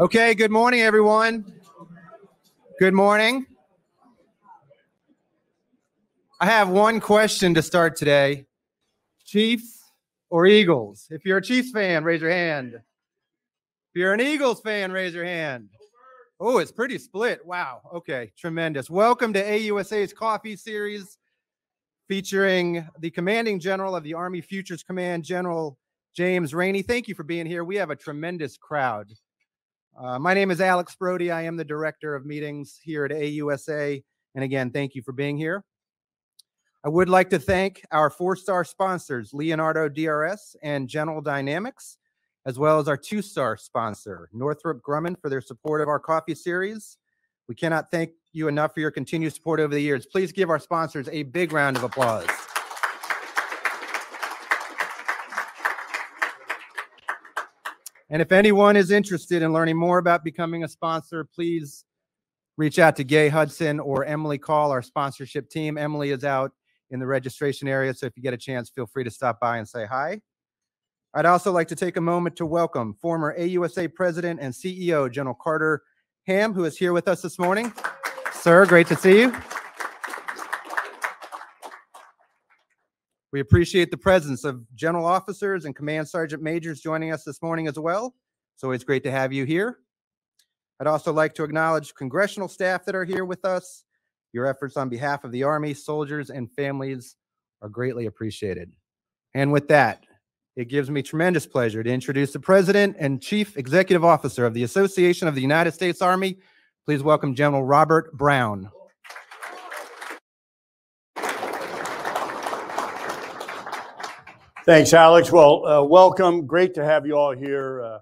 Okay, good morning, everyone. Good morning. I have one question to start today Chiefs or Eagles? If you're a Chiefs fan, raise your hand. If you're an Eagles fan, raise your hand. Oh, it's pretty split. Wow. Okay, tremendous. Welcome to AUSA's Coffee Series featuring the commanding general of the Army Futures Command, General James Rainey. Thank you for being here. We have a tremendous crowd. Uh, my name is Alex Brody. I am the director of meetings here at AUSA. And again, thank you for being here. I would like to thank our four star sponsors, Leonardo DRS and General Dynamics, as well as our two star sponsor, Northrop Grumman, for their support of our coffee series. We cannot thank you enough for your continued support over the years. Please give our sponsors a big round of applause. And if anyone is interested in learning more about becoming a sponsor, please reach out to Gay Hudson or Emily Call, our sponsorship team. Emily is out in the registration area, so if you get a chance, feel free to stop by and say hi. I'd also like to take a moment to welcome former AUSA President and CEO General Carter Ham, who is here with us this morning. Sir, great to see you. We appreciate the presence of general officers and command sergeant majors joining us this morning as well. So it's great to have you here. I'd also like to acknowledge congressional staff that are here with us. Your efforts on behalf of the Army, soldiers, and families are greatly appreciated. And with that, it gives me tremendous pleasure to introduce the President and Chief Executive Officer of the Association of the United States Army. Please welcome General Robert Brown. Thanks, Alex. Well, uh, welcome. Great to have you all here. Uh,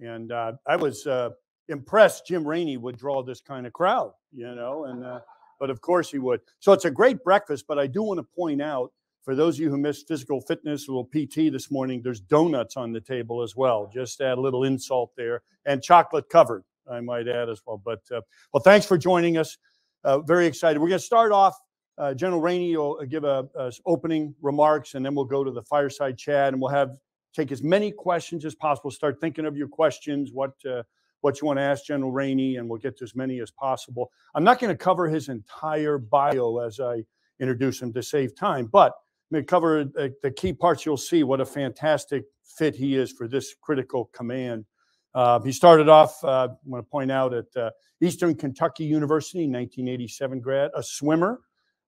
and uh, I was uh, impressed Jim Rainey would draw this kind of crowd, you know, and uh, but of course he would. So it's a great breakfast. But I do want to point out for those of you who missed physical fitness, a little PT this morning, there's donuts on the table as well. Just add a little insult there, and chocolate covered, I might add as well. But uh, well, thanks for joining us. very excited. We're going to start off uh, General Rainey will uh, give a, a, opening remarks, and then we'll go to the fireside chat, and we'll have take as many questions as possible. Start thinking of your questions, what uh, what you want to ask General Rainey, and we'll get to as many as possible. I'm not going to cover his entire bio as I introduce him to save time, but I'm going to cover the, the key parts. You'll see what a fantastic fit he is for this critical command. Uh, he started off, uh, I want to point out, at uh, Eastern Kentucky University, 1987 grad, a swimmer,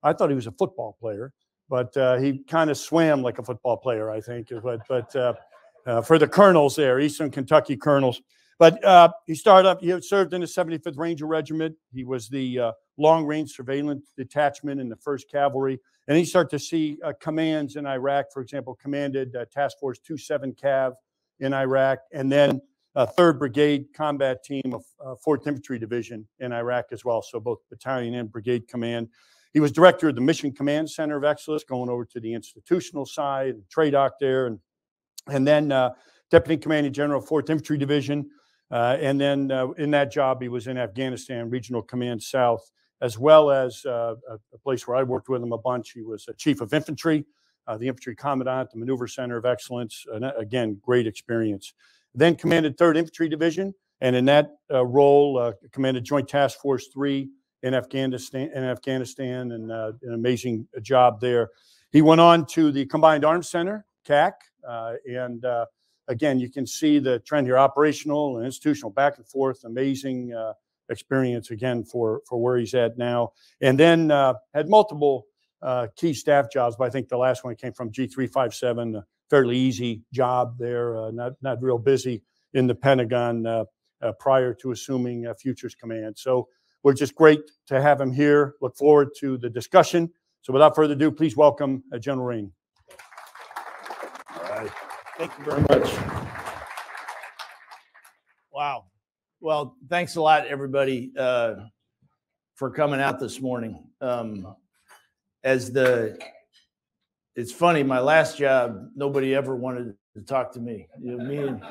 I thought he was a football player, but uh, he kind of swam like a football player, I think. But but uh, uh, for the Colonels there, Eastern Kentucky Colonels. But uh, he started up. He served in the 75th Ranger Regiment. He was the uh, long range surveillance detachment in the First Cavalry, and he started to see uh, commands in Iraq. For example, commanded Task Force 27 Cav in Iraq, and then. Uh, 3rd Brigade Combat Team of uh, 4th Infantry Division in Iraq as well. So both battalion and brigade command. He was director of the Mission Command Center of Excellence, going over to the institutional side, TRADOC there, and and then uh, deputy commanding general, Fourth Infantry Division, uh, and then uh, in that job he was in Afghanistan, Regional Command South, as well as uh, a, a, place where I worked with him a bunch. He was a chief of infantry, uh, the infantry commandant, the Maneuver Center of Excellence. And uh, again, great experience. Then commanded Third Infantry Division, and in that role commanded Joint Task Force Three in Afghanistan, in Afghanistan, and uh, an amazing job there. He went on to the Combined Arms Center, CAC, uh, and uh, again, you can see the trend here: operational and institutional, back and forth. Amazing uh, experience again for for where he's at now, and then uh, had multiple uh, key staff jobs. But I think the last one came from G three five seven, fairly easy job there, not not real busy in the Pentagon prior to assuming Futures Command. So we're just great to have him here. Look forward to the discussion. So without further ado, please welcome uh, General Rain. All right. Thank you very much. Wow. Well, thanks a lot, everybody, uh, for coming out this morning. Um, as the, it's funny, my last job, nobody ever wanted to talk to me. You know, me and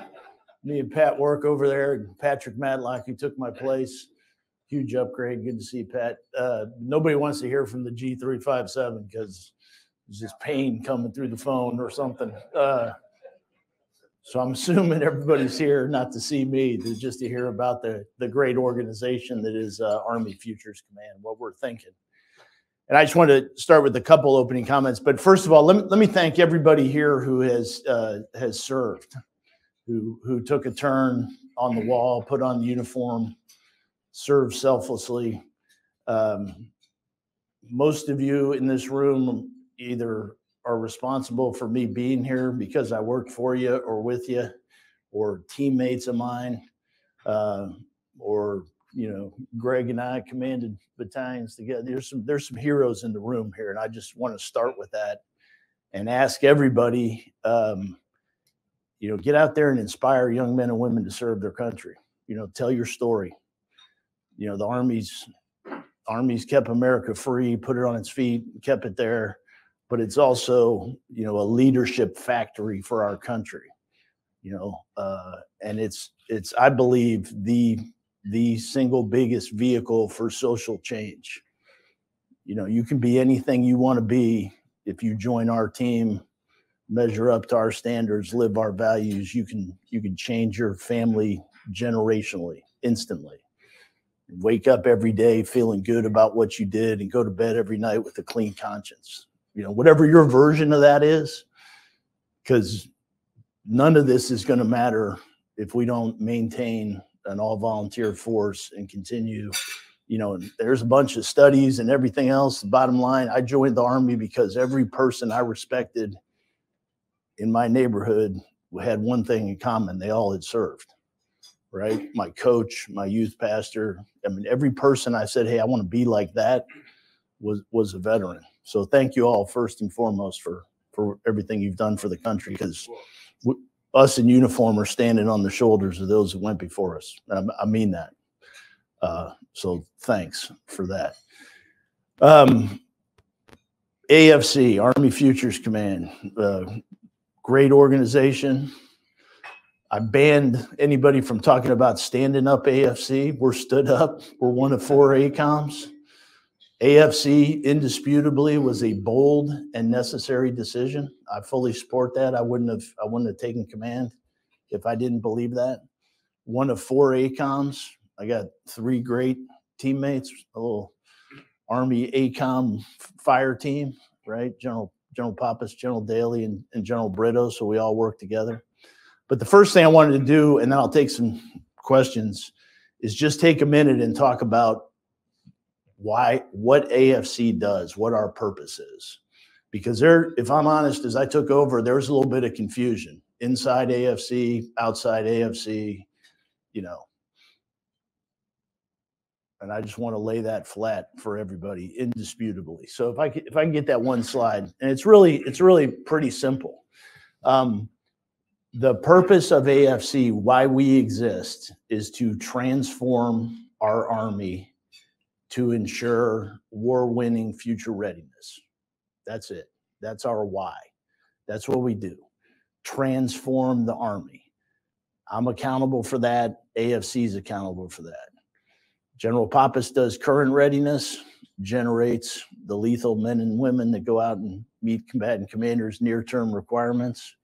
me and Pat work over there, and Patrick Matlock, who took my place huge upgrade. Good to see Pat. Uh, nobody wants to hear from the G357 because it's just pain coming through the phone or something. Uh, So I'm assuming everybody's here not to see me, just to hear about the, the great organization that is uh, Army Futures Command, what we're thinking. And I just want to start with a couple opening comments. But first of all, let me, let me thank everybody here who has uh, has served, who who took a turn on the wall, put on the uniform, served selflessly. Um, most of you in this room either are responsible for me being here because I work for you or with you, or teammates of mine, uh, or you know, Greg and I commanded battalions together. There's some there's some heroes in the room here, and I just want to start with that and ask everybody, um, you know, get out there and inspire young men and women to serve their country. You know, tell your story. You know, the army's army's kept America free, put it on its feet, kept it there but it's also you know a leadership factory for our country you know uh, and it's it's i believe the the single biggest vehicle for social change. You know you can be anything you want to be if you join our team measure up to our standards live our values you can you can change your family generationally instantly wake up every day feeling good about what you did and go to bed every night with a clean conscience you know, whatever your version of that is, because none of this is going to matter if we don't maintain an all volunteer force and continue. You know, there's a bunch of studies and everything else. The bottom line, I joined the Army because every person I respected in my neighborhood had one thing in common they all had served right my coach my youth pastor i mean every person i said hey i want to be like that was was a veteran so thank you all first and foremost for for everything you've done for the country because us in uniform are standing on the shoulders of those that went before us. I, I mean that. Uh, so thanks for that. Um, AFC, Army Futures Command, uh, great organization. I banned anybody from talking about standing up AFC. We're stood up. We're one of four ACOMs. AFC indisputably was a bold and necessary decision. I fully support that. I wouldn't have I wouldn't have taken command if I didn't believe that. One of four ACOMs. I got three great teammates, a little Army ACOM fire team, right? General General Pappas, General Daly, and, and General Brito. So we all work together. But the first thing I wanted to do, and then I'll take some questions, is just take a minute and talk about why what AFC does, what our purpose is. Because there, if I'm honest, as I took over, there was a little bit of confusion inside AFC, outside AFC, you know. And I just want to lay that flat for everybody, indisputably. So if I if I can get that one slide, and it's really it's really pretty simple. Um, the purpose of AFC, why we exist, is to transform our army to ensure war winning future readiness. That's it. That's our why. That's what we do. Transform the Army. I'm accountable for that. AFC is accountable for that. General Pappas does current readiness, generates the lethal men and women that go out and meet combatant commanders' near term requirements.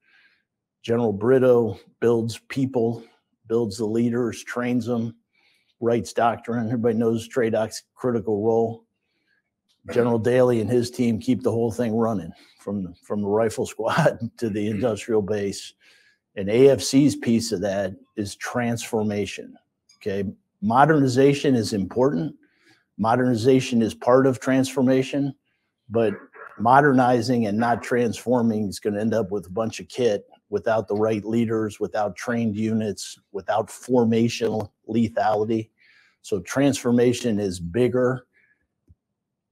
General Brito builds people, builds the leaders, trains them, writes doctrine. Everybody knows TRADOC's critical role. General Daly and his team keep the whole thing running from from the rifle squad to the industrial base. And AFC's piece of that is transformation. Okay, modernization is important. Modernization is part of transformation, but modernizing and not transforming is going to end up with a bunch of kit without the right leaders, without trained units, without formational lethality. So transformation is bigger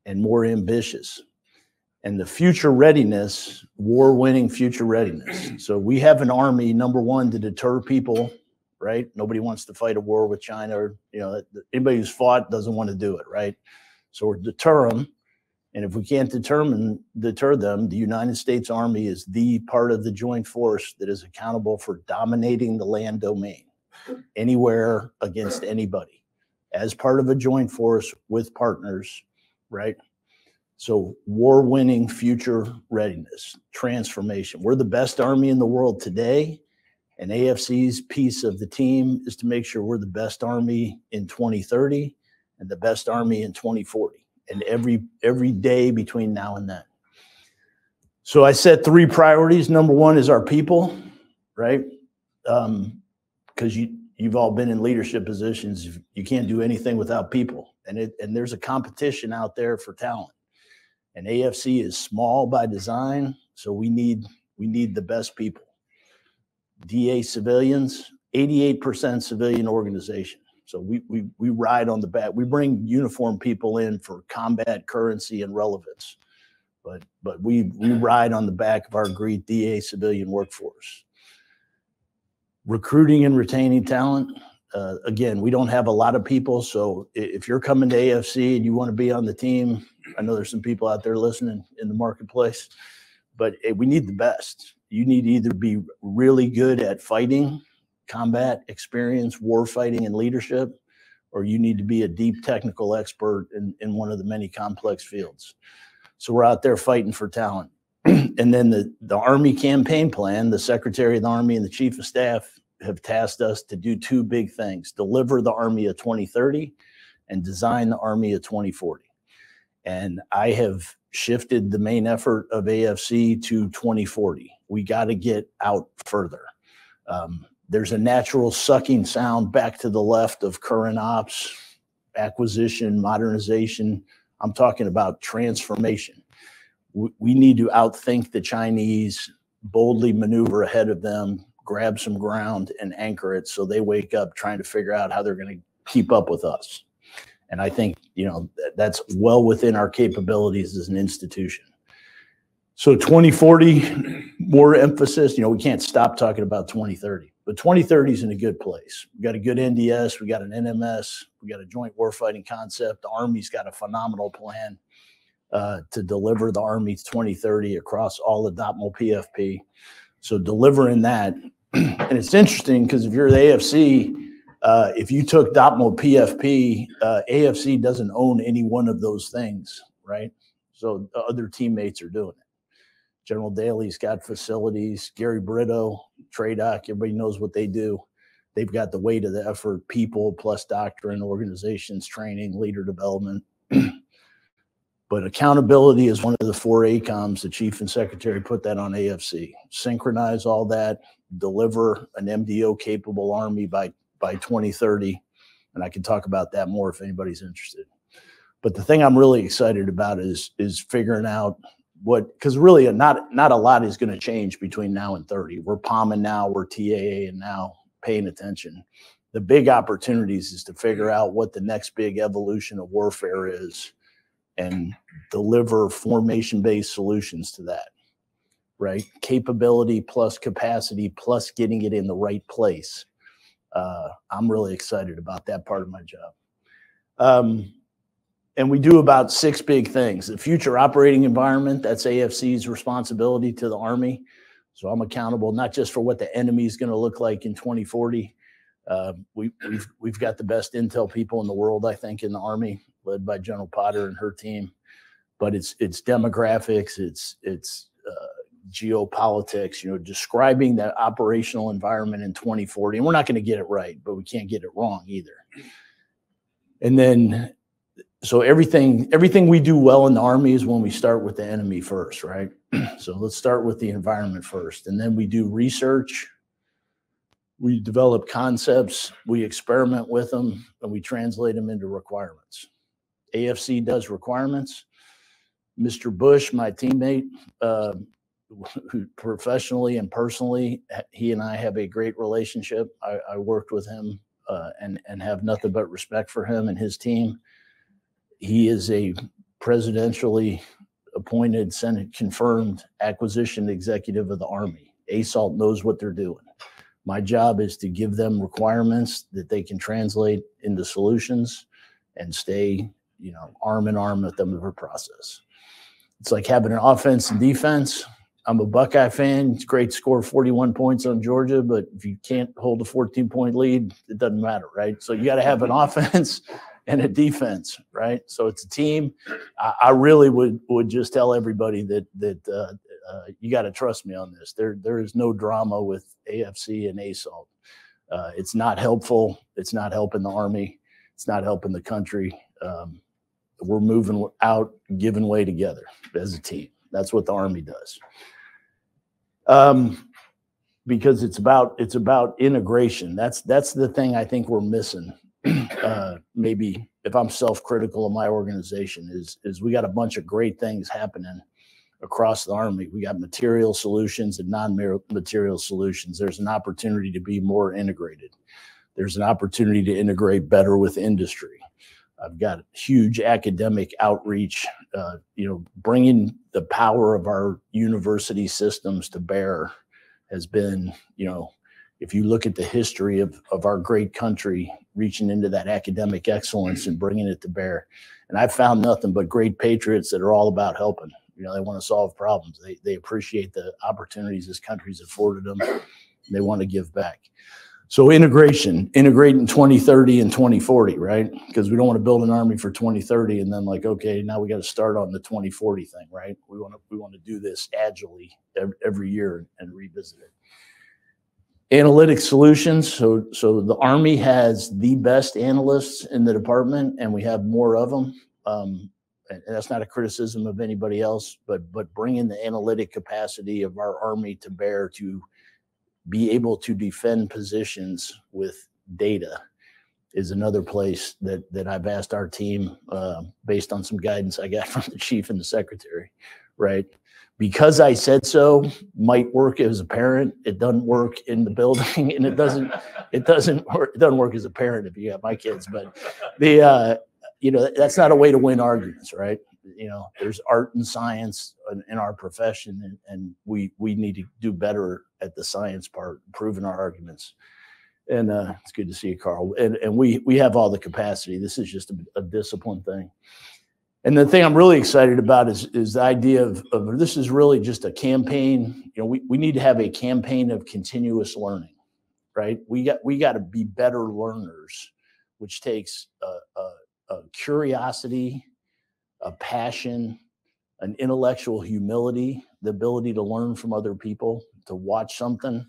and more ambitious. And the future readiness, war winning future readiness. So we have an army, number one, to deter people, right? Nobody wants to fight a war with China or, you know, anybody who's fought doesn't want to do it, right? So we're deter them. And if we can't determine deter them, the United States Army is the part of the joint force that is accountable for dominating the land domain anywhere against anybody as part of a joint force with partners, right? So, war winning future readiness, transformation. We're the best army in the world today, And AFC's piece of the team is to make sure we're the best Army in 2030 and the best Army in 2040 and every every day between now and then. So I set three priorities. Number one is our people, right? Because um, you you've all been in leadership positions. You can't do anything without people, and it and there's a competition out there for talent. And AFC is small by design, so we need we need the best people. DA civilians, 88% civilian organization. So we we we ride on the back. We bring uniform people in for combat currency and relevance, but but we we ride on the back of our great DA civilian workforce. Recruiting and retaining talent. Uh, again, we don't have a lot of people, so if you're coming to AFC and you want to be on the team, I know there's some people out there listening in the marketplace, but hey, we need the best. You need to either be really good at fighting combat experience, war fighting, and leadership, or you need to be a deep technical expert in, in one of the many complex fields. So we're out there fighting for talent. and then the, the Army campaign plan, the Secretary of the Army and the Chief of Staff have tasked us to do two big things deliver the Army of 2030 and design the Army of 2040. And I have shifted the main effort of AFC to 2040. We got to get out further. Um, there's a natural sucking sound back to the left of current ops, acquisition, modernization. I'm talking about transformation. We need to outthink the Chinese, boldly maneuver ahead of them, grab some ground and anchor it so they wake up trying to figure out how they're going to keep up with us. And I think, you know, that's well within our capabilities as an institution. So 2040, more emphasis, you know, we can't stop talking about 2030. But 2030 is in a good place. We got a good NDS, we got an NMS, we got a joint warfighting concept. The Army's got a phenomenal plan uh, to deliver the Army 2030 across all the DOTML PFP. So delivering that, and it's interesting because if you're the AFC, uh, if you took DOTML PFP, uh, AFC doesn't own any one of those things, right? So other teammates are doing it. General Daly's got facilities. Gary Brito, TRADOC, everybody knows what they do. They've got the weight of the effort, people plus doctrine, organizations, training, leader development. but accountability is one of the four ACOMs. The chief and secretary put that on AFC. Synchronize all that, deliver an MDO capable army by by 2030. And I can talk about that more if anybody's interested. But the thing I'm really excited about is is figuring out what because really not not a lot is going to change between now and 30 we're palming now we're taa and now paying attention. The big opportunities is to figure out what the next big evolution of warfare is and deliver formation based solutions to that right? Capability plus capacity plus getting it in the right place. Uh, i'm really excited about that part of my job. Um, and we do about six big things. The future operating environment, that's AFC's responsibility to the Army. So I'm accountable not just for what the enemy is going to look like in 2040. Uh, we, we've, we've got the best intel people in the world, I think, in the Army, led by General Potter and her team. But it's it's demographics, it's it's uh, geopolitics, you know, describing that operational environment in 2040. And we're not going to get it right, but we can't get it wrong either. And then so everything everything we do well in the army is when we start with the enemy first right? So let's start with the environment first. And then we do research. We develop concepts. We experiment with them and we translate them into requirements. Afc does requirements. Mr bush my teammate uh, who professionally and personally he and i have a great relationship. I, I worked with him uh, and and have nothing but respect for him and his team he is a presidentially appointed, Senate confirmed acquisition executive of the Army. ASALT knows what they're doing. My job is to give them requirements that they can translate into solutions and stay, you know, arm in arm with them in the process. It's like having an offense and defense. I'm a Buckeye fan. It's great to score 41 points on Georgia, but if you can't hold a 14 point lead, it doesn't matter, right? So you got to have an offense and a defense, right? So it's a team. I, I, really would would just tell everybody that that uh, uh, you got to trust me on this. There, there is no drama with AFC and ASALT. Uh, it's not helpful. It's not helping the Army. It's not helping the country. Um, we're moving out, giving way together as a team. That's what the Army does. Um, because it's about it's about integration. That's that's the thing I think we're missing. Uh, maybe if I'm self-critical of my organization, is is we got a bunch of great things happening across the Army. We got material solutions and non-material solutions. There's an opportunity to be more integrated. There's an opportunity to integrate better with industry. I've got huge academic outreach, uh, you know, bringing the power of our university systems to bear has been, you know, if you look at the history of, of our great country reaching into that academic excellence and bringing it to bear. And I've found nothing but great patriots that are all about helping. You know, they want to solve problems. They, they appreciate the opportunities this country's afforded them. they want to give back. So integration, integrate in 2030 and 2040, right? Because we don't want to build an army for 2030 and then like, okay, now we got to start on the 2040 thing, right? We want to we want to do this agilely every year and revisit it. Analytic solutions. So so the Army has the best analysts in the department, and we have more of them. Um, and that's not a criticism of anybody else, but but bringing the analytic capacity of our Army to bear to be able to defend positions with data is another place that that I've asked our team uh, based on some guidance I got from the chief and the secretary, right? Because I said so might work as a parent. It doesn't work in the building, and it doesn't it doesn't work, it doesn't work as a parent if you have my kids. But the uh, you know that's not a way to win arguments, right? you know there's art and science in, in our profession and, and, we we need to do better at the science part proving our arguments and uh, it's good to see you carl and, and we we have all the capacity this is just a, a discipline thing and the thing i'm really excited about is is the idea of, of this is really just a campaign you know we, we need to have a campaign of continuous learning right we got we got to be better learners which takes a, a, a curiosity a passion, an intellectual humility, the ability to learn from other people, to watch something,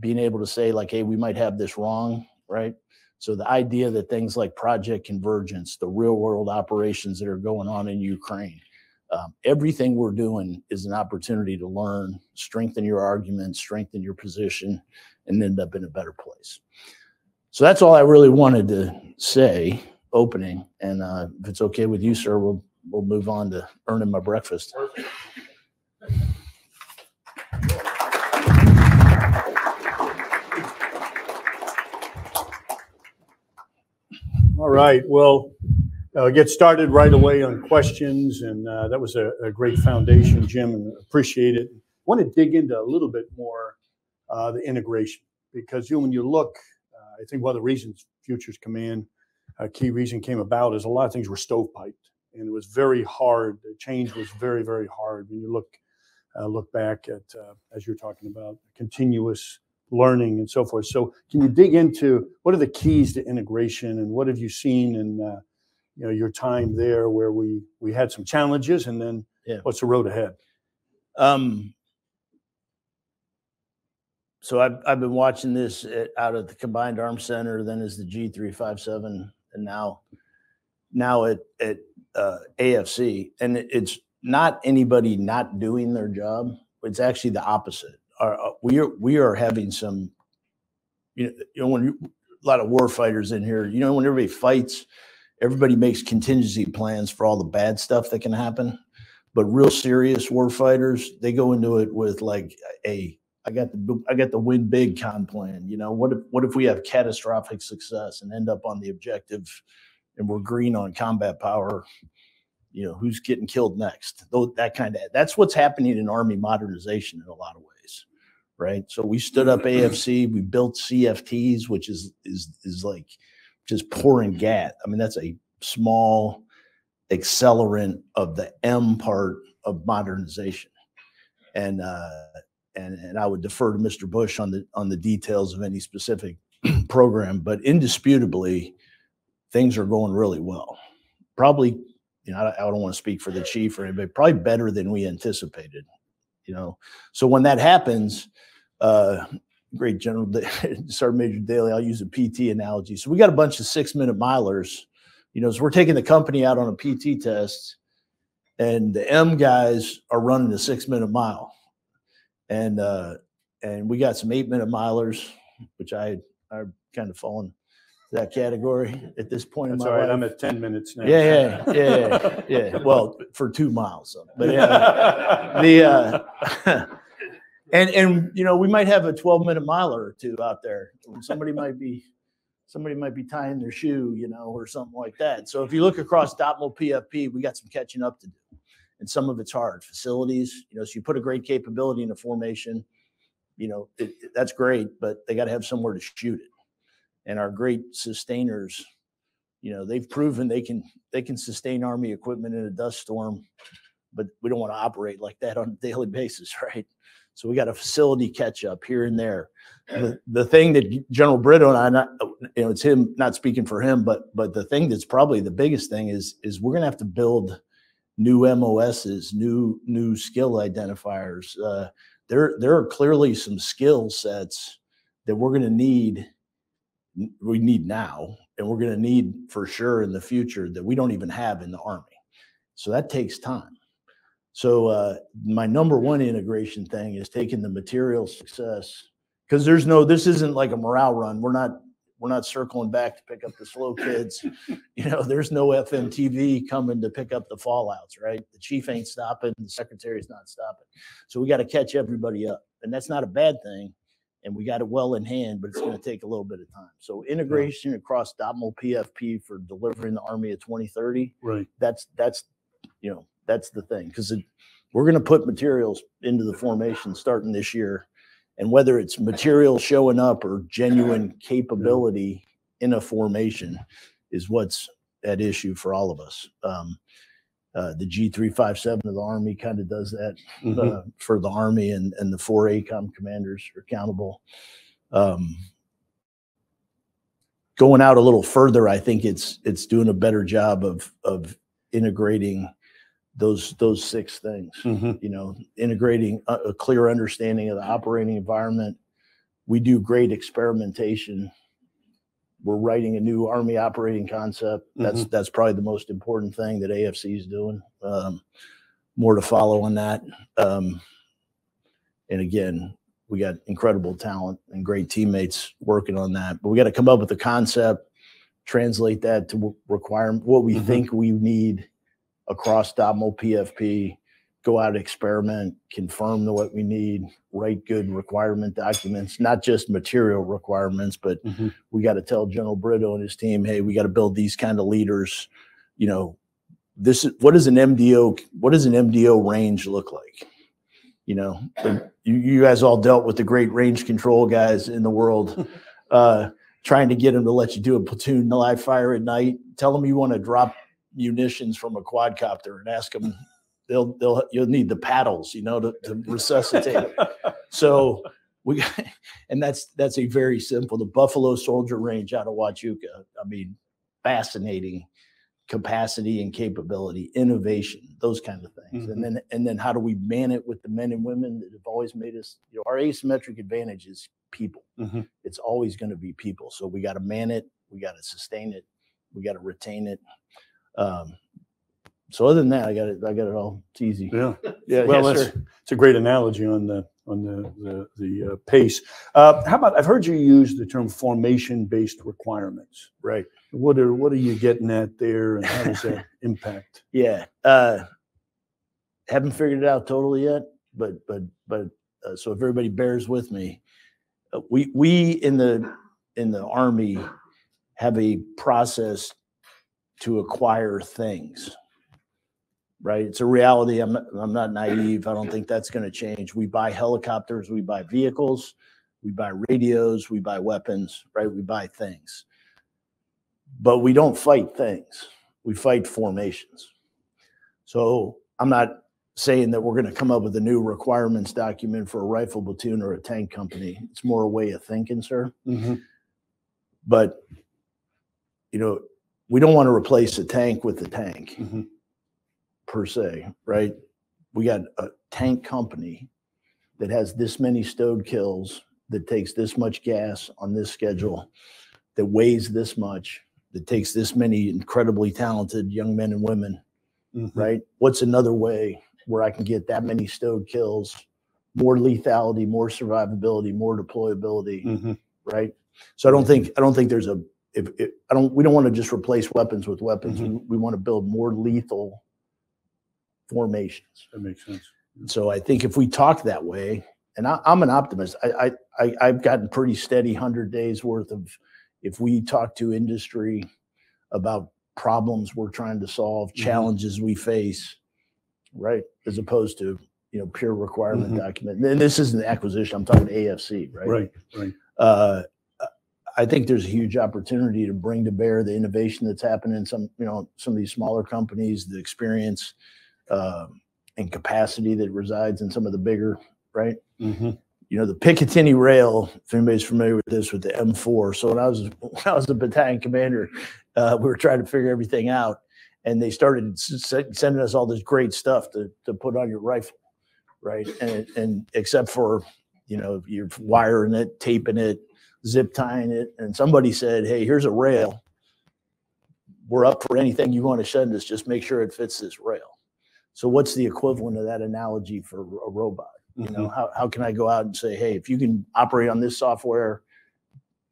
being able to say, like, hey, we might have this wrong, right? So the idea that things like Project Convergence, the real world operations that are going on in Ukraine, um, everything we're doing is an opportunity to learn, strengthen your argument, strengthen your position, and end up in a better place. So that's all I really wanted to say opening. And uh, if it's okay with you, sir, we'll we'll move on to earning my breakfast. All right. Well, uh, get started right away on questions, and uh, that was a, a, great foundation, Jim, and appreciate it. Want to dig into a little bit more uh, the integration because you, when you look, uh, I think one of the reasons Futures Command, a key reason came about is a lot of things were stovepiped and it was very hard. The change was very, very hard when you look uh, look back at uh, as you're talking about continuous learning and so forth. So, can you dig into what are the keys to integration and what have you seen in uh, you know your time there where we we had some challenges and then yeah. what's the road ahead? Um, so I've I've been watching this at, out at the Combined Arms Center, then as the G three five seven, and now now at at uh, AFC, and it's not anybody not doing their job. It's actually the opposite. Our, uh, we are we are having some, you know, you know when you, a lot of war fighters in here. You know, when everybody fights, everybody makes contingency plans for all the bad stuff that can happen. But real serious war fighters, they go into it with like a I got the I got the win big con plan. You know, what if what if we have catastrophic success and end up on the objective and we're green on combat power, you know, who's getting killed next? That kind of that's what's happening in army modernization in a lot of ways, right? So we stood up AFC, we built CFTs, which is is is like just pouring gas. I mean, that's a small accelerant of the M part of modernization. And uh and and I would defer to Mr. Bush on the on the details of any specific program, but indisputably, things are going really well. Probably, you know, I, I don't want to speak for the chief or anybody, probably better than we anticipated. You know. So when that happens, uh, great General Sergeant Major Daly, I'll use a PT analogy. So we got a bunch of six minute milers, you know, so we're taking the company out on a PT test, and the M guys are running a six minute mile, and uh, and we got some eight minute milers, which I I kind of fallen to that category at this point That's in my right. life. I'm at 10 minutes now. Yeah, yeah, yeah, yeah, yeah. Well, for two miles, but yeah, the uh, and and you know we might have a 12 minute miler or two out there. Somebody might be somebody might be tying their shoe, you know, or something like that. So if you look across DOTML PFP, we got some catching up to do, and some of it's hard. Facilities, you know, so you put a great capability in a formation, you know, it- that's great, but they got to have somewhere to shoot it. And our great sustainers, you know, they've proven they can they can sustain army equipment in a dust storm, but we don't want to operate like that on a daily basis, right? So we got a facility catch up here and there. The, the thing that General Brito and I, not, you know, it's him not speaking for him, but but the thing that's probably the biggest thing is is we're gonna have to build new MOSs, new new skill identifiers. Uh, there there are clearly some skill sets that we're gonna need. We need now, and we're gonna need for sure in the future that we don't even have in the army. So that takes time. So uh, my number one integration thing is taking the material success because there's no this isn't like a morale run. We're not we're not circling back to pick up the slow kids. you know, there's no FMTV coming to pick up the fallouts, right? The chief ain't stopping, the secretary's not stopping. So we got to catch everybody up. And that's not a bad thing. And we got it well in hand, but it's going to take a little bit of time. So integration across DOTML PFP for delivering the Army of 2030 Right. that's that's you know that's the thing because we're going to put materials into the formation starting this year and whether it's material showing up or genuine capability in a formation is what's at issue for all of us um, uh, the G357 of the Army kind of does that Mhm. uh, for the Army, and, and the four ACOM commanders are accountable. Um, going out a little further, I think it's it's doing a better job of of integrating those those six things. Mhm. You know, integrating a, a clear understanding of the operating environment. We do great experimentation. We're writing a new Army operating concept. That's that's probably the most important thing that AFC is doing. Um, more to follow on that. Um, and again, we got incredible talent and great teammates working on that. But we got to come up with a concept, translate that to require what we Mhm. think we need across DOTML PFP, go out, experiment, confirm the, what we need, write good requirement documents, not just material requirements, but Mhm. we got to tell General Brito and his team, hey, we got to build these kind of leaders. You know, this is what does an MDO what does an MDO range look like? You know, you, you guys all dealt with the great range control guys in the world, uh, trying to get them to let you do a platoon live fire at night. Tell them you want to drop munitions from a quadcopter and ask them. They'll they'll you'll need the paddles, you know, to, to resuscitate. So we got, and that's that's a very simple. The Buffalo Soldier Range out of Huachuca. I mean, fascinating capacity and capability, innovation, those kind of things. Mhm. And then and then how do we man it with the men and women that have always made us, you know, our asymmetric advantage is people. Mhm. It's always going to be people. So we got to man it, we got to sustain it, we got to retain it. Um, so other than that, I got it. I got it all. It's easy. Yeah. Yeah, Well, yes, that's sir. it's a great analogy on the on the the, the uh, pace. Uh, how about I've heard you use the term formation based requirements. right. What are what are you getting at there, and how does that impact? Yeah. Uh, haven't figured it out totally yet, but but but uh, so if everybody bears with me, uh, we we in the in the army have a process to acquire things. Right, it's a reality. I'm not, I'm not naive. I don't think that's going to change. We buy helicopters, we buy vehicles, we buy radios, we buy weapons. Right, we buy things, but we don't fight things. We fight formations. So I'm not saying that we're going to come up with a new requirements document for a rifle platoon or a tank company. It's more a way of thinking, sir. Mhm. But you know, we don't want to replace the tank with the tank Mhm. Per se, right? we got a tank company that has this many stowed kills, that takes this much gas on this schedule, that weighs this much, that takes this many incredibly talented young men and women, Mhm. right? What's another way where I can get that many stowed kills, more lethality, more survivability, more deployability, Mhm. right? So I don't think I don't think there's a if, if I don't we don't want to just replace weapons with weapons. Mm-hmm. We, we want to build more lethal formations. That makes sense. And so I think if we talk that way, and I, I'm an optimist, I, I, I I've gotten pretty steady hundred days worth of. If we talk to industry about problems we're trying to solve, Mhm. challenges we face, right, as opposed to you know pure requirement Mhm. document. And this isn't acquisition. I'm talking AFC, right? Right, right. uh, I think there's a huge opportunity to bring to bear the innovation that's happening in some, you know, some of these smaller companies, the experience uh, and capacity that resides in some of the bigger, right? Mhm. You know, the Picatinny rail, if anybody's familiar with this, with the M4. So when I was when I was a battalion commander, uh, we were trying to figure everything out, and they started s- sending us all this great stuff to to put on your rifle, right? And and except for you know you're wiring it, taping it, zip tying it, and somebody said, "Hey, here's a rail. We're up for anything you want to send us. Just make sure it fits this rail." So, what's the equivalent of that analogy for a robot? You know, how, how can I go out and say, hey, if you can operate on this software,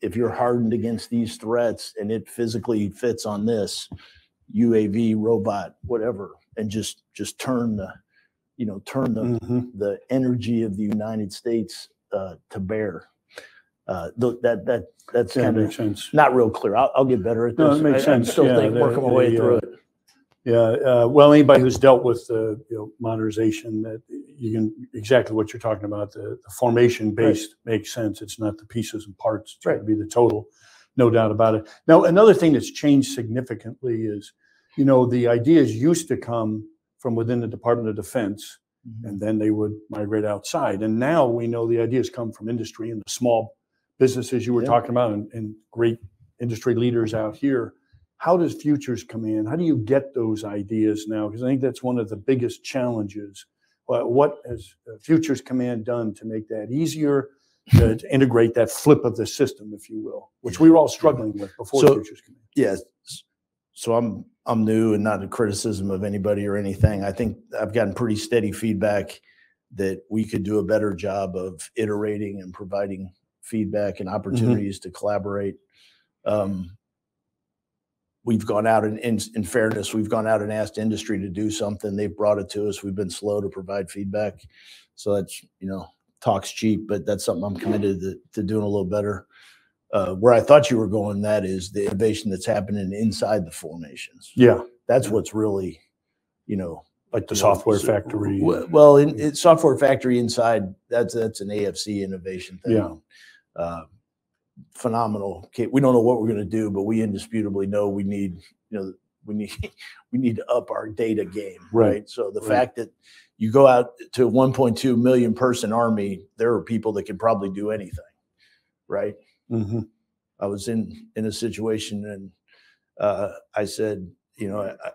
if you're hardened against these threats and it physically fits on this UAV, robot, whatever, and just just turn the, you know, turn the Mhm. the energy of the United States uh, to bear. Uh, th- that that that's That kind of not real clear. I'll, I'll get better at this. No, it makes I, sense. still Yeah, think, the- my way the, through uh, it. Yeah, uh, well, anybody who's dealt with the, you know, modernization, that you can, exactly what you're talking about, the, the formation based makes sense. It's not the pieces and parts, it's going to be the total, no doubt about it. Now, another thing that's changed significantly is, you know, the ideas used to come from within the Department of Defense, Mhm. and then they would migrate outside. And now we know the ideas come from industry and the small businesses you were Yeah. talking about and, and great industry leaders out here. How does Futures come in? How do you get those ideas now? Because I think that's one of the biggest challenges. What, what has uh, Futures Command done to make that easier to, to integrate that flip of the system, if you will, which we were all struggling with before So- Futures Command? Yes. So I'm I'm new and not a criticism of anybody or anything. I think I've gotten pretty steady feedback that we could do a better job of iterating and providing feedback and opportunities to collaborate. Um, we've gone out and in, in fairness, we've gone out and asked industry to do something. They've brought it to us. We've been slow to provide feedback. So that's, you know, talks cheap, but that's something I'm committed to, to doing a little better uh, where I thought you were going, that is the innovation that's happening inside the formations. Yeah, That's what's really, you know, like the software factory. Well, in, in software factory inside, that's that's an AFC innovation thing. Yeah. Uh, phenomenal. We don't know what we're going to do, but we indisputably know we need, you know, we need we need to up our data game, Right. right? So the Right. fact that you go out to a 1.2 million person army, there are people that can probably do anything, right? Mhm. I was in in a situation and uh, I said, you know, I,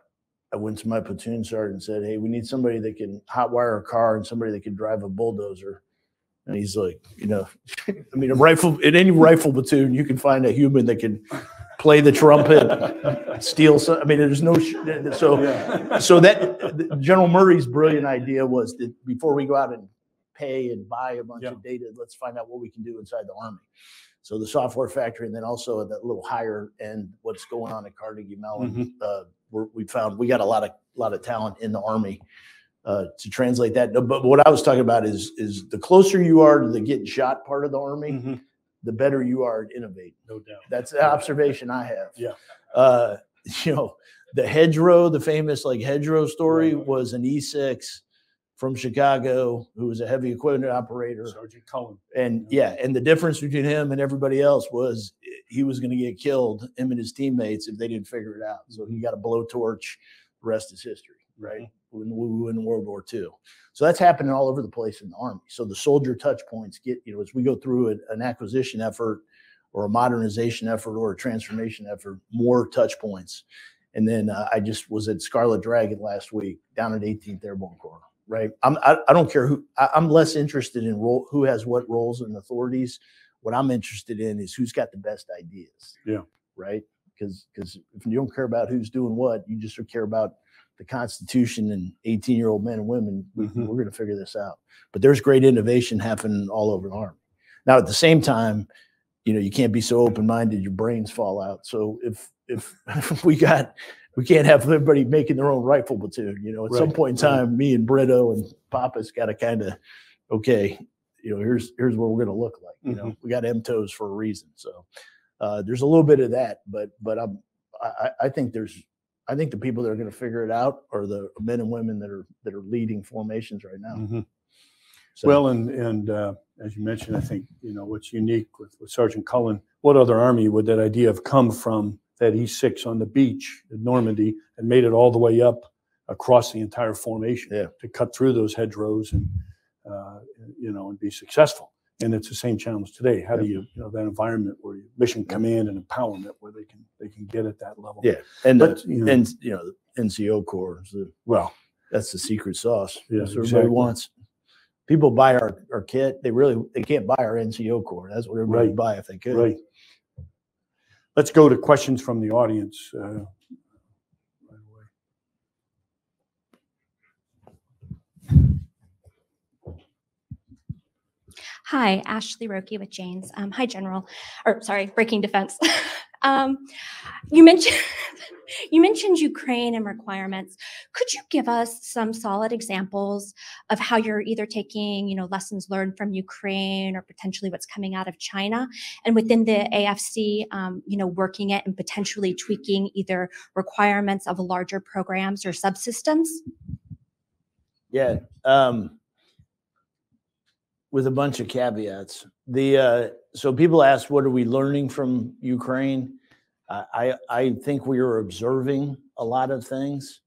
I went to my platoon sergeant and said, "Hey, we need somebody that can hotwire a car and somebody that can drive a bulldozer." And he's like, you know, I mean, a rifle in any rifle platoon, you can find a human that can play the trumpet, steal. Some, I mean, there's no sh- so Yeah. so that General Murray's brilliant idea was that before we go out and pay and buy a bunch Yeah. of data, let's find out what we can do inside the army. So the software factory, and then also at that little higher end, what's going on at Carnegie Mellon. Mm-hmm. Uh, we're, we found we got a lot of lot of talent in the army uh, to translate that. But what I was talking about is is the closer you are to the getting shot part of the army, Mhm. the better you are at innovating. No doubt. That's the observation I have. Yeah. Uh, you know, the hedgerow, the famous like hedgerow story Right. was an E6 from Chicago who was a heavy equipment operator. Sergeant Culin. And yeah, and the difference between him and everybody else was he was going to get killed, him and his teammates, if they didn't figure it out. So he got a blowtorch. The rest is history, right? When we win World War II. So that's happening all over the place in the Army. So the soldier touch points get, you know, as we go through an, acquisition effort or a modernization effort or a transformation effort, more touch points. And then uh, I just was at Scarlet Dragon last week down at 18th Airborne Corps. right? I'm I, I don't care who I, I'm less interested in role who has what roles and authorities. What I'm interested in is who's got the best ideas. Yeah. Right. Because because if you don't care about who's doing what, you just care about the Constitution and 18 year old men and women. We, Mhm. We're going to figure this out. But there's great innovation happening all over the army. Now at the same time, you know you can't be so open minded your brains fall out. So if if, if we got we can't have everybody making their own rifle platoon. You know, at some point in right. time, me and Brito and Papa's got to kind of, okay, you know, here's here's what we're going to look like. You know, we got MTOs for a reason. So uh, there's a little bit of that, but but I'm I- I think there's I think the people that are going to figure it out are the men and women that are that are leading formations right now. Mhm. So, Well, and, and uh, as you mentioned, I think, you know, what's unique with, with Sergeant Culin, what other army would that idea have come from that E6 on the beach at Normandy and made it all the way up across the entire formation Yeah. to cut through those hedgerows and, uh, you know, and be successful. And it's the same challenge today. How do you, you know, that environment where you mission command and empowerment where they can, they can get at that level. Yeah. and the, you know, and you know the NCO Corps the well, that's the secret sauce. Yeah, That's what exactly. everybody wants. People buy our, our kit. They really they can't buy our NCO Corps. That's what everybody Right. would buy if they could. Right. Let's go to questions from the audience. uh, Hi, Ashley Roque with Janes. Um, hi, General, or sorry, Breaking Defense. um, you mentioned you mentioned Ukraine and requirements. Could you give us some solid examples of how you're either taking, you know, lessons learned from Ukraine or potentially what's coming out of China, and within the AFC, um, you know, working it and potentially tweaking either requirements of larger programs or subsystems? Yeah. Um, with a bunch of caveats. The uh, so people ask, what are we learning from Ukraine? I I, I think we are observing a lot of things.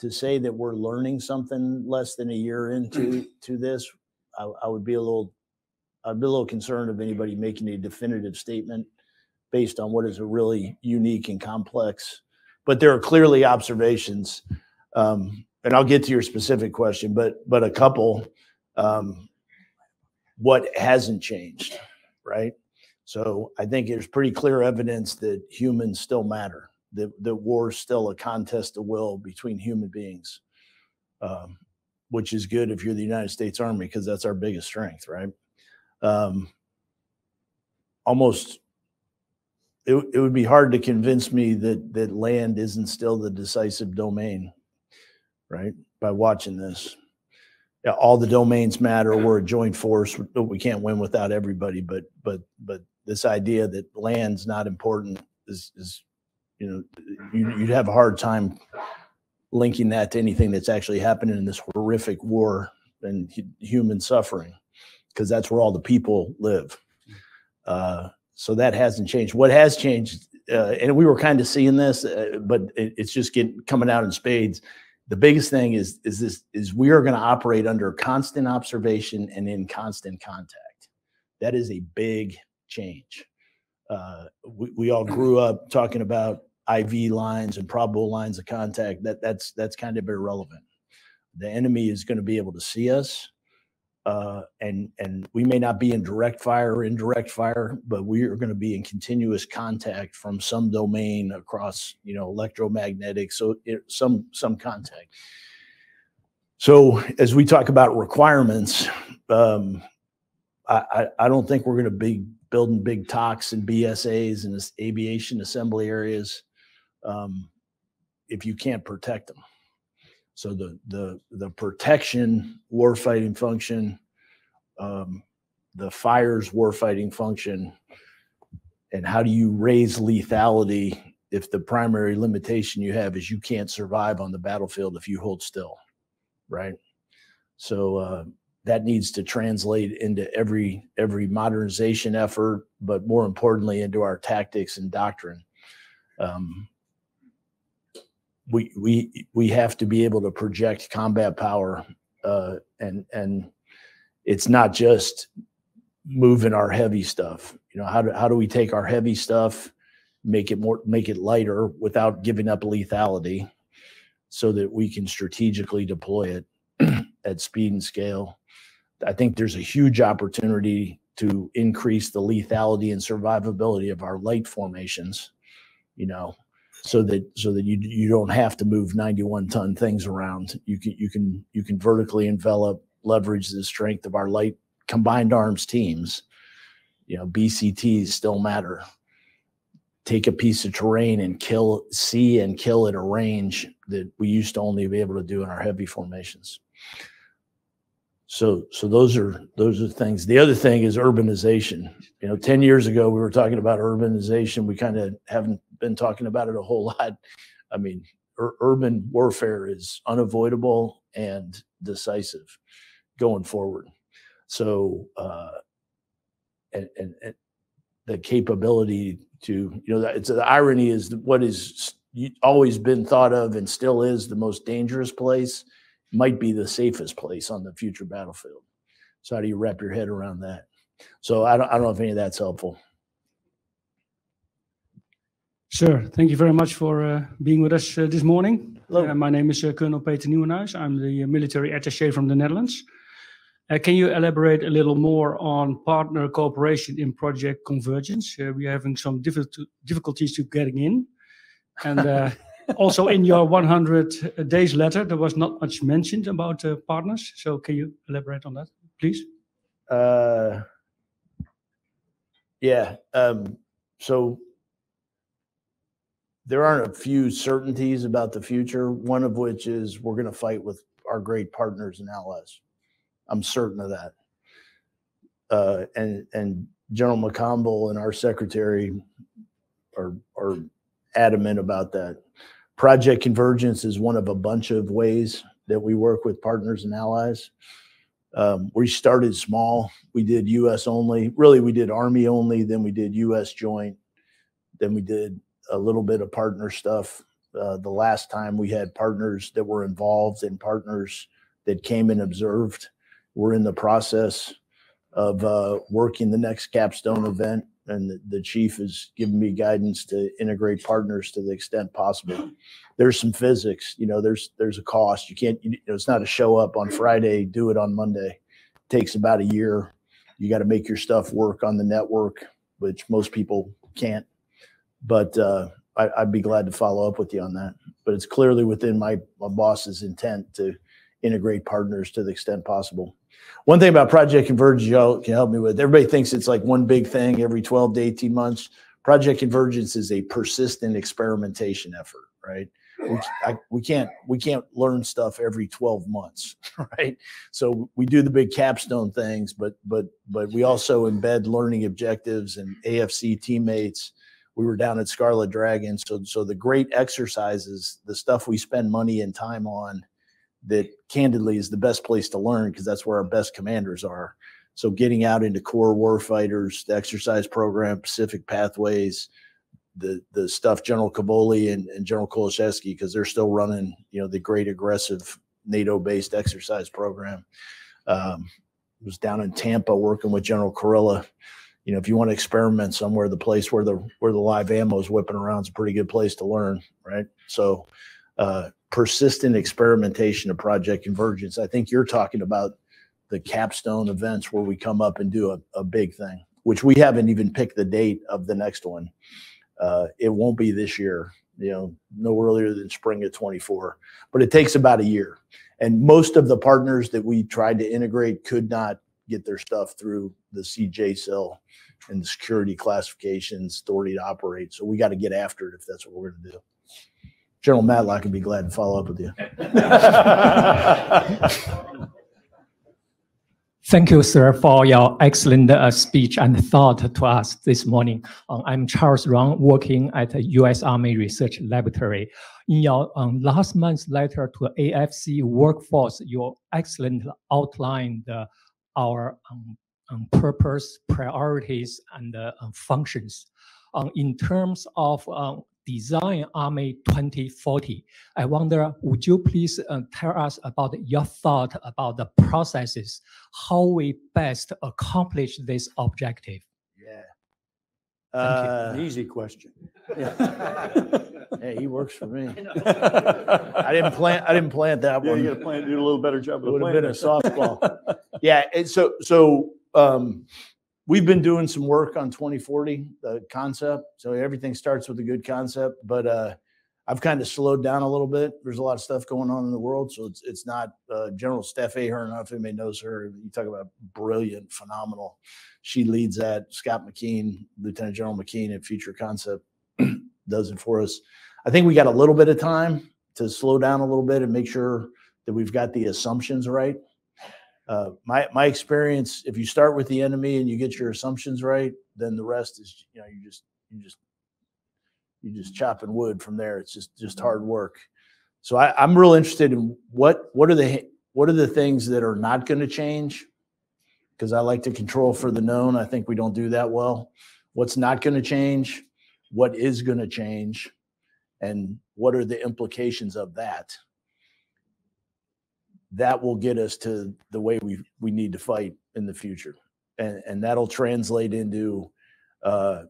To say that we're learning something less than a year into to this, I, I would be a little, I'd be a little concerned of anybody making a definitive statement based on what is a really unique and complex. But there are clearly observations. Um, and I'll get to your specific question, but but a couple. Um, what hasn't changed, right? So I think there's pretty clear evidence that humans still matter. That that war is still a contest of will between human beings, um, which is good if you're the United States Army because that's our biggest strength, right? Um, almost it, it would be hard to convince me that that land isn't still the decisive domain right by watching this all the domains matter we're a joint force we- can't win without everybody but but but this idea that land's not important is is you know you, you'd have a hard time linking that to anything that's actually happening in this horrific war and human suffering because that's where all the people live uh, so that hasn't changed. What has changed, uh, and we were kind of seeing this, uh, but it, it's just getting coming out in spades. The biggest thing is is this is we are going to operate under constant observation and in constant contact. That is a big change. Uh, we, we all grew up talking about IV lines and probable lines of contact. That that's that's kind of irrelevant. The enemy is going to be able to see us uh, and and we may not be in direct fire or indirect fire, but we are going to be in continuous contact from some domain across, you know, electromagnetic, so it, some some contact. So as we talk about requirements, um, I, I I don't think we're going to be building big TOCs and BSAs and aviation assembly areas um, if you can't protect them. So the the the protection warfighting function, um, the fires warfighting function, and how do you raise lethality if the primary limitation you have is you can't survive on the battlefield if you hold still, right? So uh, that needs to translate into every every modernization effort, but more importantly into our tactics and doctrine. Um, we we we have to be able to project combat power uh and and it's not just moving our heavy stuff you know how do how do we take our heavy stuff make it more make it lighter without giving up lethality so that we can strategically deploy it at speed and scale. I think there's a huge opportunity to increase the lethality and survivability of our light formations, you know, so that so that you you don't have to move 91 ton things around. You can you can you can vertically envelop, leverage the strength of our light combined arms teams. You know, BCTs still matter. Take a piece of terrain and kill, see and kill at a range that we used to only be able to do in our heavy formations. So, so those are those are things. The other thing is urbanization. You know, 10 years ago we were talking about urbanization. We kind of haven't been talking about it a whole lot. I mean, ur- urban warfare is unavoidable and decisive going forward. So, uh, and, and, and the capability to, you know, it's the irony is that what is always been thought of and still is the most dangerous place might be the safest place on the future battlefield. So how do you wrap your head around that? So I don't, I don't know if any of that's helpful. Sure. Thank you very much for uh, being with us uh, this morning. Hello. Uh, my name is uh, Colonel Peter Nieuwenhuis. I'm the uh, military attaché from the Netherlands. Uh, can you elaborate a little more on partner cooperation in Project Convergence? Uh, we're having some difficulties to getting in. And uh, also in your 100 days letter, there was not much mentioned about uh, partners. So can you elaborate on that, please? Uh, yeah. Um, so there aren't a few certainties about the future. One of which is we're going to fight with our great partners and allies. I'm certain of that. Uh, and and General McConville and our secretary are are adamant about that. Project Convergence is one of a bunch of ways that we work with partners and allies. Um, we started small. We did U.S. only. Really, we did Army only. Then we did U.S. joint. Then we did a little bit of partner stuff. Uh, the last time we had partners that were involved and partners that came and observed. We're in the process of uh, working the next capstone event, and the, the chief has given me guidance to integrate partners to the extent possible. There's some physics, you know. There's there's a cost. You can't. You know, it's not a show up on Friday, do it on Monday. It takes about a year. You got to make your stuff work on the network, which most people can't. But uh, I, I'd be glad to follow up with you on that. But it's clearly within my my boss's intent to integrate partners to the extent possible. One thing about Project Convergence, y'all can help me with. Everybody thinks it's like one big thing every 12 to 18 months. Project Convergence is a persistent experimentation effort, right? We, I, we can't we can't learn stuff every 12 months, right? So we do the big capstone things, but but but we also embed learning objectives and AFC teammates. We were down at Scarlet Dragon, so so the great exercises, the stuff we spend money and time on, that candidly is the best place to learn because that's where our best commanders are. So getting out into corps war fighters, the exercise program, Pacific Pathways, the the stuff General Cavoli and, and General Kolasheski, because they're still running, you know, the great aggressive NATO-based exercise program. Um, was down in Tampa working with General Kurilla. You know, if you want to experiment somewhere, the place where the where the live ammo is whipping around is a pretty good place to learn, right? So uh, persistent experimentation of Project Convergence. I think you're talking about the capstone events where we come up and do a, a big thing, which we haven't even picked the date of the next one. Uh, it won't be this year, you know, no earlier than spring of 24, but it takes about a year. And most of the partners that we tried to integrate could not get their stuff through the CJ cell and the security classifications authority to operate. So we got to get after it if that's what we're going to do. General Matlock would be glad to follow up with you. Thank you, sir, for your excellent uh, speech and thought to us this morning. Um, I'm Charles Rong, working at the U.S. Army Research Laboratory. In your um, last month's letter to AFC workforce, you excellently outlined uh, our um, um, purpose, priorities, and uh, um, functions. Um, in terms of um, Design Army 2040. I wonder, would you please uh, tell us about your thought about the processes, how we best accomplish this objective? Yeah. Uh, An easy question. Hey, he works for me. I didn't plant, I didn't plant that Yeah, one. you gotta plan, do a little better job It of would have been a softball. Yeah, and so, so, um, we've been doing some work on twenty forty, the concept. So everything starts with a good concept, but, uh, I've kind of slowed down a little bit. There's a lot of stuff going on in the world. So it's, it's not, uh, General Steph Ahern, I if anybody knows her. You talk about brilliant, phenomenal. She leads that. Scott McKean, Lieutenant General McKean at Future Concept does it for us. I think we got a little bit of time to slow down a little bit and make sure that we've got the assumptions right. Uh, my my experience, if you start with the enemy and you get your assumptions right, then the rest is you know you just you just you just chopping wood from there. It's just just hard work. So I, I'm real interested in what what are the what are the things that are not going to change because I like to control for the known. I think we don't do that well. What's not going to change? What is going to change? And what are the implications of that? That will get us to the way we we need to fight in the future, and and that'll translate into uh,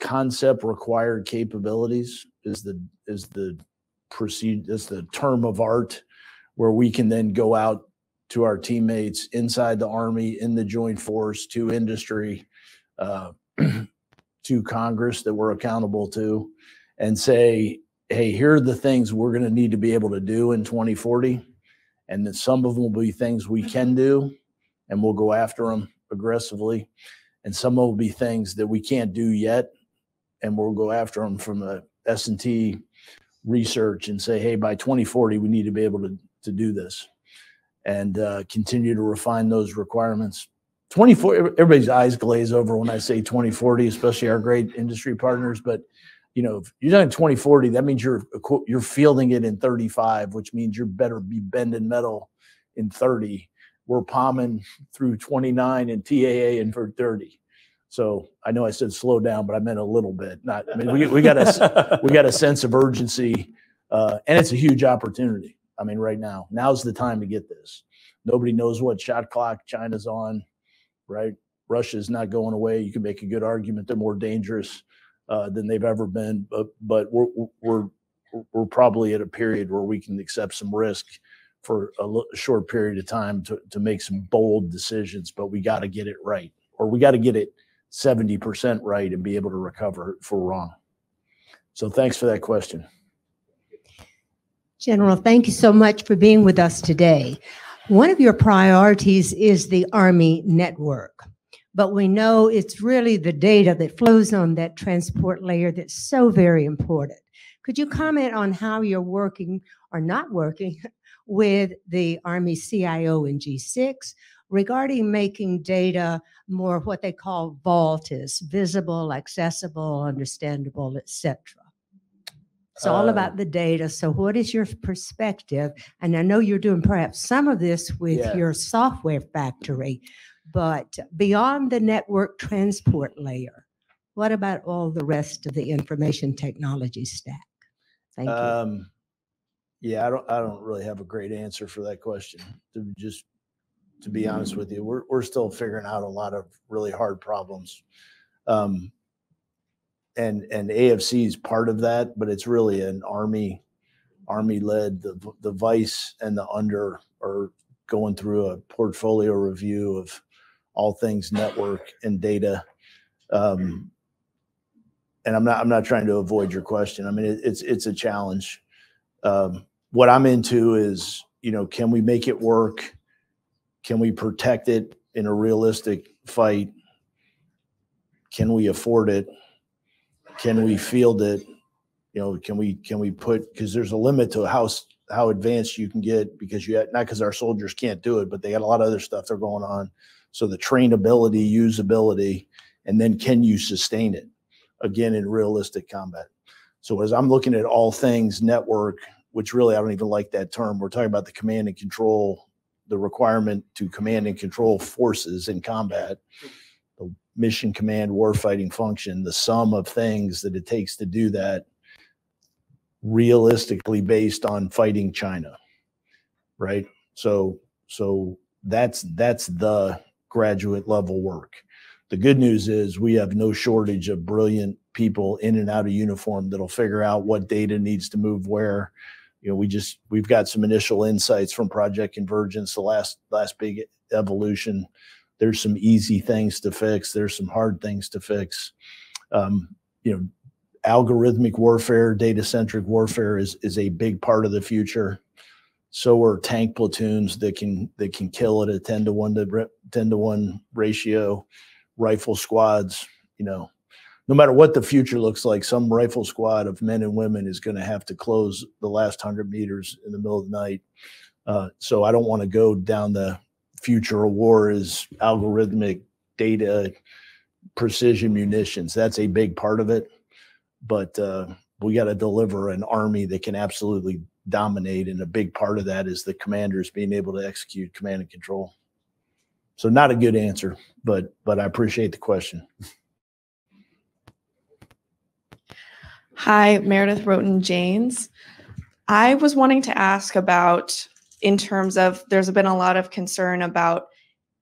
concept required capabilities. Is the is the proceed is the term of art where we can then go out to our teammates inside the army in the joint force to industry uh, to congress that we're accountable to and say hey here are the things we're going to need to be able to do in 2040 and that some of them will be things we can do and we'll go after them aggressively. And some will be things that we can't do yet and we'll go after them from a s&t research and say hey by 2040 we need to be able to, to do this. And uh, continue to refine those requirements. 24 everybody's eyes glaze over when i say 2040 especially our great industry partners but you know if you're talking 2040 that means you're you're fielding it in 35 which means you're better be bending metal in 30 we're POMing through 29 and taa in for 30 so i know i said slow down but i meant a little bit not i mean we, we got a we got a sense of urgency uh, and it's a huge opportunity i mean right now. Now's the time to get this. Nobody knows what shot clock china's on right? Russia's not going away. You can make a good argument they're more dangerous uh, than they've ever been but but we're we're we're probably at a period where we can accept some risk for a l- short period of time to, to make some bold decisions but we got to get it right or we got to get it 70% right and be able to recover we're wrong. So thanks for that question. General, thank you so much for being with us today. One of your priorities is the Army network, but we know it's really the data that flows on that transport layer that's so very important. Could you comment on how you're working or not working with the Army CIO and G6 regarding making data more what they call VAULTIS, visible, accessible, understandable, etc.? It's all Uh, about the data. So what is your perspective? And I know you're doing perhaps some of this with Yeah. your software factory, but beyond the network transport layer, what about all the rest of the information technology stack? Thank you. Um, yeah, I don't, I don't really have a great answer for that question. To just, to be honest with you, we're, we're still figuring out a lot of really hard problems. Um, and, and AFC is part of that, but it's really an army, army led, the, the vice and the under are going through a portfolio review of all things network and data. Um, and I'm not I'm not trying to avoid your question. I mean, it, it's it's a challenge. Um, what I'm into is, you know, can we make it work? Can we protect it in a realistic fight? Can we afford it? Can we field it? You know, can we can we put because there's a limit to how how advanced you can get because you not because our soldiers can't do it, but they got a lot of other stuff they're going on. So the trainability, usability, and then can you sustain it? again in realistic combat. So as I'm looking at all things network, which really I don't even like that term, we're talking about the command and control, the requirement to command and control forces in combat, the mission command warfighting function, the sum of things that it takes to do that realistically based on fighting China. Right? So so that's that's the graduate level work the good news is we have no shortage of brilliant people in and out of uniform that'll figure out what data needs to move where. You know, we just we've got some initial insights from Project Convergence, the last last big evolution. There's some easy things to fix. There's some hard things to fix. Um, you know, algorithmic warfare, data centric warfare is is a big part of the future. So are tank platoons that can that can kill at a ten to one to ten to one ratio. Rifle squads, you know, no matter what the future looks like, some rifle squad of men and women is going to have to close the last hundred meters in the middle of the night. Uh, so I don't want to go down the future of war is algorithmic data, precision munitions. That's a big part of it, but uh, we got to deliver an army that can absolutely dominate, and a big part of that is the commanders being able to execute command and control. So not a good answer, but but I appreciate the question. Hi, Meredith Roaten Janes. I was wanting to ask about, in terms of, there's been a lot of concern about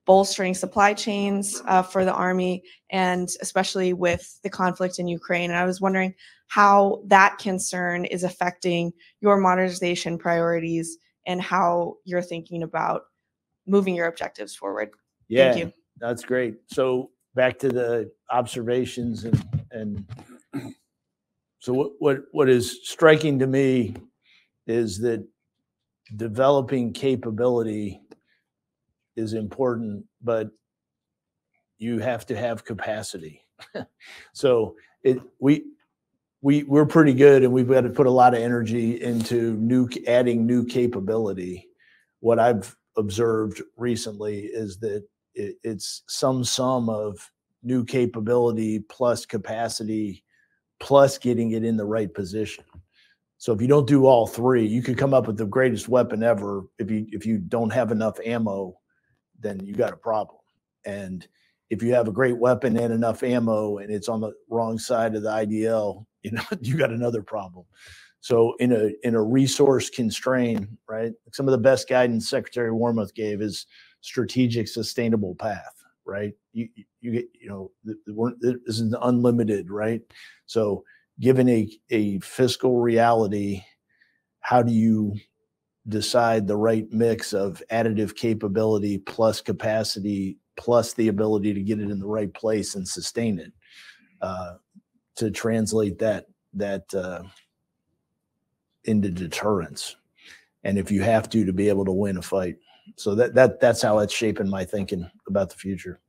bolstering supply chains uh, for the Army, and especially with the conflict in Ukraine. And I was wondering how that concern is affecting your modernization priorities and how you're thinking about moving your objectives forward. Yeah, Thank you. that's great. So back to the observations and and so what what what is striking to me is that developing capability is important, but you have to have capacity. so it we we we're pretty good and we've got to put a lot of energy into new adding new capability. What I've observed recently is that it, it's some sum of new capability plus capacity plus getting it in the right position. So if you don't do all three, you could come up with the greatest weapon ever. If you if you don't have enough ammo, then you got a problem. And if you have a great weapon and enough ammo and it's on the wrong side of the IDL, you know, you got another problem. So in a in a resource constraint, right? Some of the best guidance Secretary Wormuth gave is strategic sustainable path right you you get you know this is unlimited right so given a a fiscal reality how do you decide the right mix of additive capability plus capacity plus the ability to get it in the right place and sustain it uh, to translate that that uh, into deterrence and if you have to to be able to win a fight so that that that's how it's shaping my thinking about the future.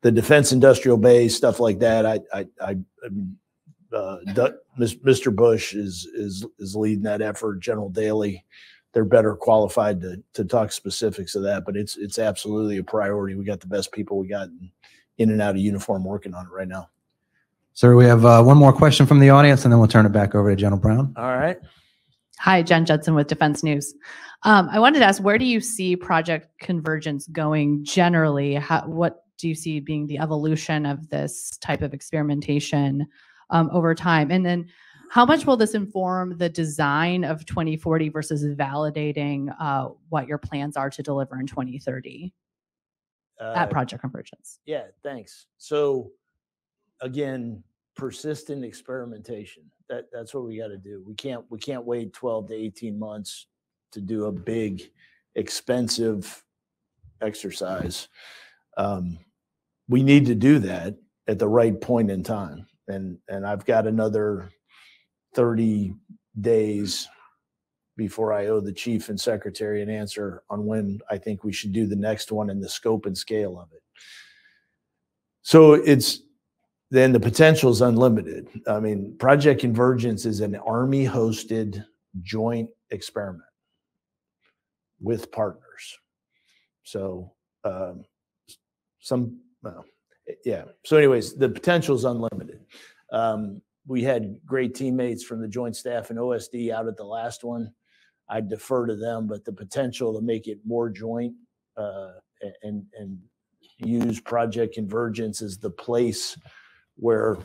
The defense industrial base stuff like that. I I, I uh, Mr. Bush is is is leading that effort. General Daly, they're better qualified to to talk specifics of that, but it's it's absolutely a priority. We got the best people we got in and out of uniform working on it right now. Sir, we have uh, one more question from the audience, and then we'll turn it back over to General Brown. All right. Hi, Jen Judson with Defense News. Um, I wanted to ask, where do you see Project Convergence going generally? How, what do you see being the evolution of this type of experimentation um, over time? And then how much will this inform the design of 2040 versus validating uh, what your plans are to deliver in 2030 uh, at Project Convergence? Yeah, thanks. So again, persistent experimentation. That that's what we got to do. We can't we can't wait 12 to 18 months to do a big, expensive exercise. Um, we need to do that at the right point in time. And and I've got another 30 days before I owe the chief and secretary an answer on when I think we should do the next one and the scope and scale of it. So it's then the potential is unlimited. I mean, Project Convergence is an Army hosted joint experiment with partners. So, um, some, well, yeah. So, anyways, the potential is unlimited. Um, we had great teammates from the Joint Staff and OSD out at the last one. I defer to them, but the potential to make it more joint uh, and and use Project Convergence as the place where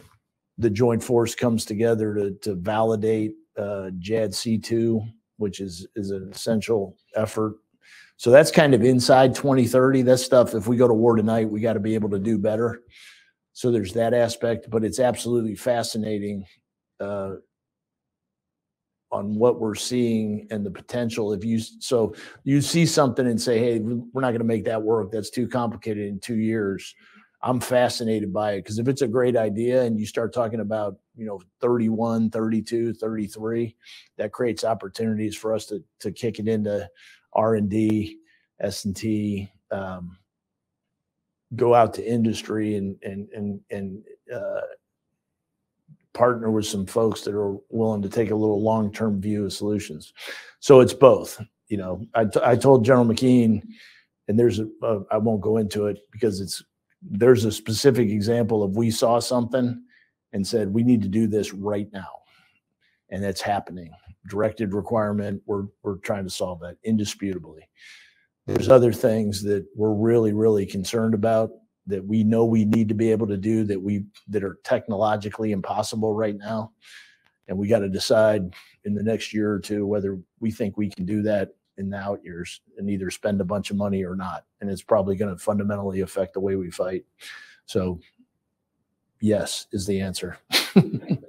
the joint force comes together to, to validate uh, JADC2, which is, is an essential effort. So that's kind of inside 2030. That stuff, if we go to war tonight, we got to be able to do better. So there's that aspect, but it's absolutely fascinating uh, on what we're seeing and the potential. If you so you see something and say, "Hey, we're not going to make that work. That's too complicated in two years." I'm fascinated by it because if it's a great idea and you start talking about, you know, 31, 32, 33, that creates opportunities for us to to kick it into R&D, S&T, um, go out to industry and and and and uh, partner with some folks that are willing to take a little long-term view of solutions. So it's both. You know, I, I told General McKean, and there's a, a I won't go into it because it's there's a specific example of we saw something and said we need to do this right now, and that's happening. Directed requirement. We're we're trying to solve that indisputably. There's other things that we're really really concerned about that we know we need to be able to do that we that are technologically impossible right now. And we got to decide in the next year or two whether we think we can do that in the out years and either spend a bunch of money or not. And it's probably going to fundamentally affect the way we fight. So yes is the answer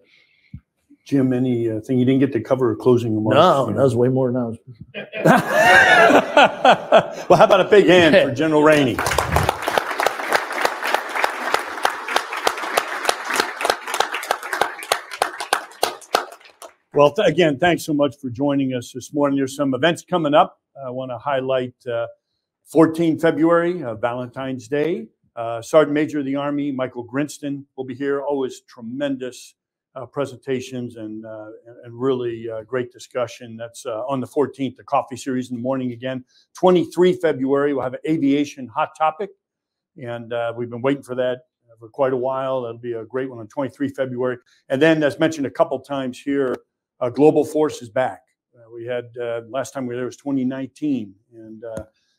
Jim, anything thing you didn't get to cover closing remarks? no that was way more than i was well, how about a big hand for General Rainey? Well, th- again, thanks so much for joining us this morning. There's some events coming up. I want to highlight uh, 14 February, uh, Valentine's Day. Uh, Sergeant Major of the Army Michael Grinston will be here. Always tremendous uh, presentations and uh, and really uh, great discussion. That's uh, on the 14th, the coffee series in the morning again. 23 February, we'll have an aviation hot topic, and uh, we've been waiting for that for quite a while. That'll be a great one on 23 February. And then, as mentioned a couple times here, uh, Global Force is back. We had last time we were there was 2019, and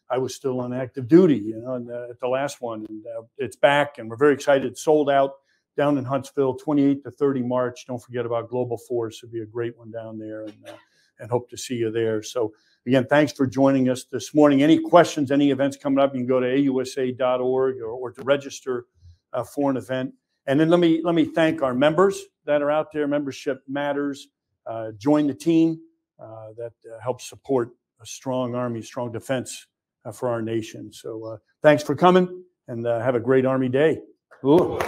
I was still on active duty, you know, and, at the last one. And it's back, and we're very excited. Sold out down in Huntsville, 28 to 30 March. Don't forget about Global Force. It'll be a great one down there, and uh, and hope to see you there. So again, thanks for joining us this morning. Any questions? Any events coming up? You can go to ausa.org or, or to register uh, for an event. And then let me let me thank our members that are out there. Membership matters. Uh, join the team uh, that uh, helps support a strong army, strong defense uh, for our nation. So thanks for coming and have a great Army Day. Ooh.